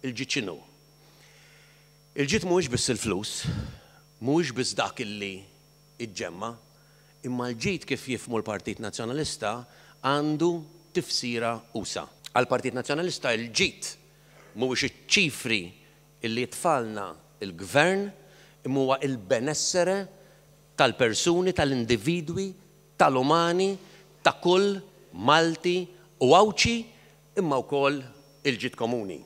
Il-ġid x'inhu? Il-ġid mhuwiex biss il-flus, mhuwiex biss dak li ġġemma', imma l-ġid kif jifhmu l-Partit Nazzjonalista għandu tifsira usa'. Għall-Partit Nazzjonalista l-ġid mhuwiex iċ-ċifri li jitfagħlna l-Gvern imma huwa l-benessere tal-persuni, tal-individwi, tal-umani, ta' kull Malti u Għawdxi imma wkoll il-ġid komuni.